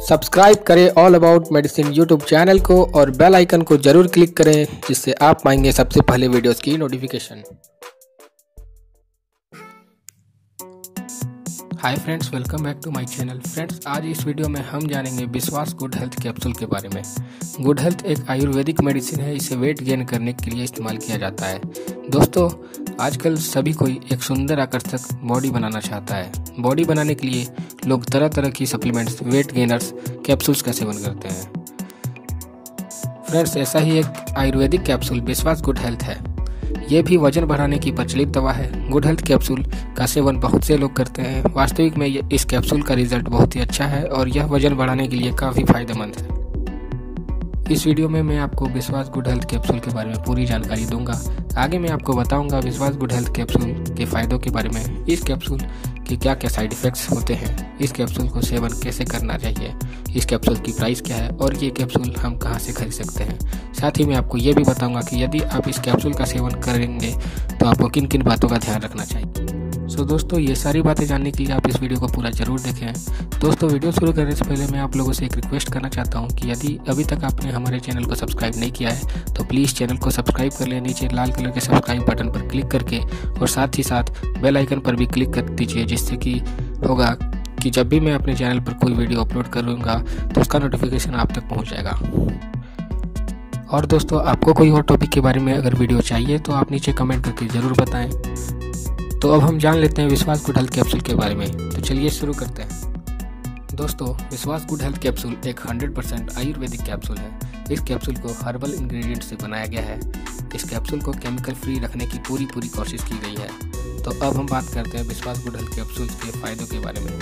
Subscribe करें all about medicine YouTube channel को और बेल आइकन को ज़रूर क्लिक करें, जिससे आप पाएँगे सबसे पहले वीडियोस की notification hi friends welcome back to my channel friends आज इस वीडियो में हम जानेंगे विश्वास गुड हेल्थ कैप्सूल के बारे में. गुड हेल्थ एक आयुर्वेदिक मेडिसिन है, इसे वेट गेन करने के लिए इस्तेमाल किया जाता है. दोस्तों, आजकल सभी कोई एक सुंदर आकर्षक बॉडी बनाना चाहता है. बॉडी बनाने के लिए लोग तरह तरह की सप्लीमेंट्स वेट गेनर्स कैप्सूल्स का सेवन करते हैं। फ्रेंड्स, ऐसा ही एक आयुर्वेदिक कैप्सूल विश्वास गुड हेल्थ है। ये भी वज़न बढ़ाने की प्रचलित दवा है। गुड हेल्थ कैप्सूल का सेवन बहुत से लोग करते हैं। वास्तविक में इस कैप्सूल का रिज़ल्ट बहुत ही अच्छा है और यह वज़न बढ़ाने के लिए काफ़ी फ़ायदेमंद है। इस वीडियो में मैं आपको विश्वास गुड हेल्थ कैप्सूल के बारे में पूरी जानकारी दूँगा। आगे मैं आपको बताऊँगा विश्वास गुड हेल्थ कैप्सूल के फायदों के बारे में। इस कैप्सूल के क्या क्या साइड इफ़ेक्ट्स होते हैं। इस कैप्सूल को सेवन कैसे करना चाहिए? इस कैप्सूल की प्राइस क्या है? और ये कैप्सूल हम कहाँ से खरीद सकते हैं? साथ ही मैं आपको ये भी बताऊँगा कि यदि आप इस कैप्सूल का सेवन करेंगे तो आपको किन किन बातों का ध्यान रखना चाहिए। सो दोस्तों ये सारी बातें जानने के लिए आप इस वीडियो को पूरा ज़रूर देखें। दोस्तों, वीडियो शुरू करने से पहले मैं आप लोगों से एक रिक्वेस्ट करना चाहता हूँ कि यदि अभी तक आपने हमारे चैनल को सब्सक्राइब नहीं किया है तो प्लीज़ चैनल को सब्सक्राइब कर लें, नीचे लाल कलर के सब्सक्राइब बटन पर क्लिक करके और साथ ही साथ बेल आइकन पर भी क्लिक कर दीजिए, जिससे कि होगा कि जब भी मैं अपने चैनल पर कोई वीडियो अपलोड करूँगा तो उसका नोटिफिकेशन आप तक पहुँच जाएगा। और दोस्तों, आपको कोई और टॉपिक के बारे में अगर वीडियो चाहिए तो आप नीचे कमेंट करके ज़रूर बताएँ। तो अब हम जान लेते हैं विश्वास गुड हेल्थ कैप्सूल के बारे में। तो चलिए शुरू करते हैं। दोस्तों, विश्वास गुड हेल्थ कैप्सूल एक 100 परसेंट आयुर्वेदिक कैप्सूल है। इस कैप्सूल को हर्बल इंग्रेडिएंट से बनाया गया है। इस कैप्सूल को केमिकल फ्री रखने की पूरी पूरी कोशिश की गई है। तो अब हम बात करते हैं विश्वास गुड हेल्थ कैप्सूल के फ़ायदों के बारे में।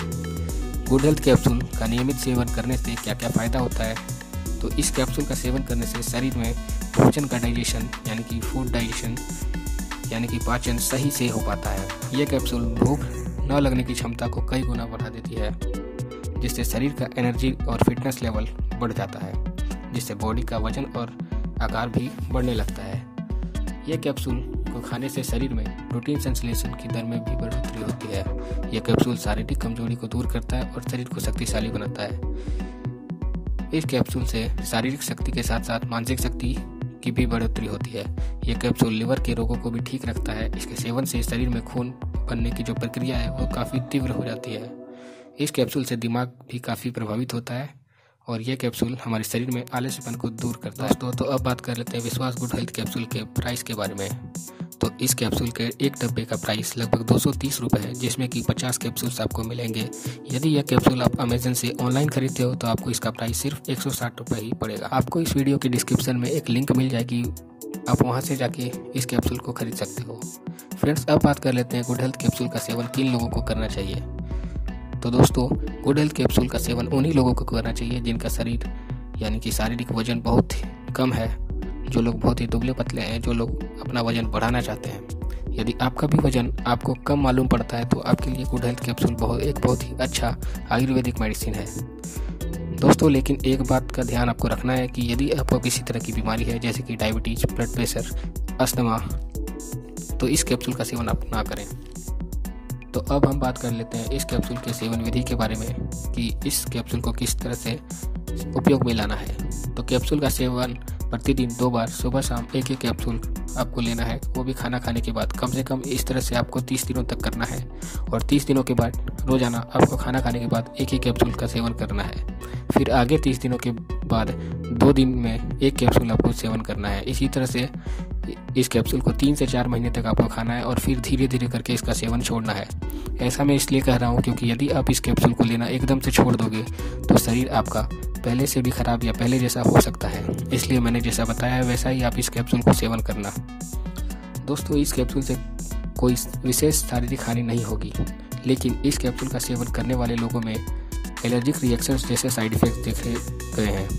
गुड हेल्थ कैप्सूल का नियमित सेवन करने से क्या क्या फ़ायदा होता है? तो इस कैप्सूल का सेवन करने से शरीर में भोजन का डाइजेशन, यानी कि फ़ूड डाइजेशन यानी कि पाचन सही से हो पाता है। यह कैप्सूल भूख न लगने की क्षमता को कई गुना बढ़ा देती है, जिससे शरीर का एनर्जी और फिटनेस लेवल बढ़ जाता है, जिससे बॉडी का वज़न और आकार भी बढ़ने लगता है। यह कैप्सूल को खाने से शरीर में प्रोटीन संश्लेषण की दर में भी बढ़ोतरी होती है। यह कैप्सूल शारीरिक कमज़ोरी को दूर करता है और शरीर को शक्तिशाली बनाता है। इस कैप्सूल से शारीरिक शक्ति के साथ साथ मानसिक शक्ति की भी बढ़ोतरी होती है। ये कैप्सूल लिवर के रोगों को भी ठीक रखता है। इसके सेवन से शरीर में खून बनने की जो प्रक्रिया है, वो काफ़ी तीव्र हो जाती है। इस कैप्सूल से दिमाग भी काफ़ी प्रभावित होता है और यह कैप्सूल हमारे शरीर में आलस्यपन को दूर करता है। दोस्तों तो अब बात कर लेते हैं विश्वास गुड हेल्थ कैप्सूल के प्राइस के बारे में। तो इस कैप्सूल के एक डब्बे का प्राइस लगभग दो सौ है, जिसमें कि 50 कैप्सूल्स आपको मिलेंगे। यदि यह कैप्सूल आप अमेजन से ऑनलाइन खरीदते हो तो आपको इसका प्राइस सिर्फ़ एक सौ ही पड़ेगा। आपको इस वीडियो के डिस्क्रिप्शन में एक लिंक मिल जाएगी। आप वहाँ से जाके इस कैप्सूल को खरीद सकते हो। फ्रेंड्स अब बात कर लेते हैं गुड हेल्थ कैप्सूल का सेवन किन लोगों को करना चाहिए। तो दोस्तों गुड हेल्थ कैप्सूल का सेवन उन्हीं लोगों को करना चाहिए जिनका शरीर, यानी कि शारीरिक वज़न बहुत कम है। जो लोग बहुत ही दुबले पतले हैं, जो लोग अपना वज़न बढ़ाना चाहते हैं। यदि आपका भी वज़न आपको कम मालूम पड़ता है तो आपके लिए गुड हेल्थ कैप्सूल बहुत, एक बहुत ही अच्छा आयुर्वेदिक मेडिसिन है। दोस्तों, लेकिन एक बात का ध्यान आपको रखना है कि यदि आपको किसी तरह की बीमारी है, जैसे कि डायबिटीज़ ब्लड प्रेशर अस्थमा तो इस कैप्सूल का सेवन आप ना करें। तो अब हम बात कर लेते हैं इस कैप्सूल के सेवन विधि के बारे में, कि इस कैप्सूल को किस तरह से उपयोग में लाना है। तो कैप्सूल का सेवन प्रतिदिन दो बार सुबह शाम एक एक कैप्सूल आपको लेना है। वो भी खाना खाने के बाद। कम से कम इस तरह से आपको तीस दिनों तक करना है। और तीस दिनों के बाद रोज़ाना आपको खाना खाने के बाद एक एक कैप्सूल का सेवन करना है। फिर आगे तीस दिनों के बाद दो दिन में एक कैप्सूल आपको सेवन करना है। इसी तरह से इस कैप्सूल को तीन से चार महीने तक आपको खाना है और फिर धीरे धीरे करके इसका सेवन छोड़ना है। ऐसा मैं इसलिए कह रहा हूँ क्योंकि यदि आप इस कैप्सूल को लेना एकदम से छोड़ दोगे तो शरीर आपका पहले से भी खराब या पहले जैसा हो सकता है। इसलिए मैंने जैसा बताया, वैसा ही आप इस कैप्सूल को सेवन करना। दोस्तों, इस कैप्सूल से कोई विशेष शारीरिक हानि नहीं होगी, लेकिन इस कैप्सूल का सेवन करने वाले लोगों में एलर्जिक रिएक्शंस जैसे साइड इफ़ेक्ट देखे गए हैं।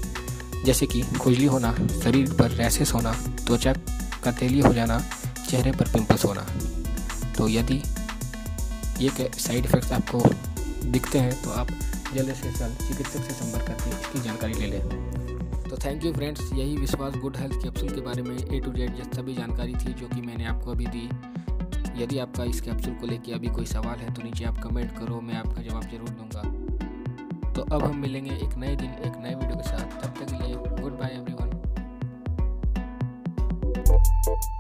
जैसे कि खुजली होना, शरीर पर रैसेस होना, त्वचा का तेली हो जाना, चेहरे पर पिंपल्स होना। तो यदि ये साइड इफ़ेक्ट्स आपको दिखते हैं तो आप जल्द से जल्द चिकित्सक से संपर्क करके इसकी जानकारी ले लें। तो थैंक यू फ्रेंड्स यही विश्वास गुड हेल्थ कैप्सूल के बारे में ए टू जेड सभी जानकारी थी जो कि मैंने आपको अभी दी। यदि आपका इस कैप्सूल को लेकर अभी कोई सवाल है तो नीचे आप कमेंट करो, मैं आपका जवाब ज़रूर दूँगा। तो अब हम मिलेंगे एक नए दिन, एक नए वीडियो के साथ। you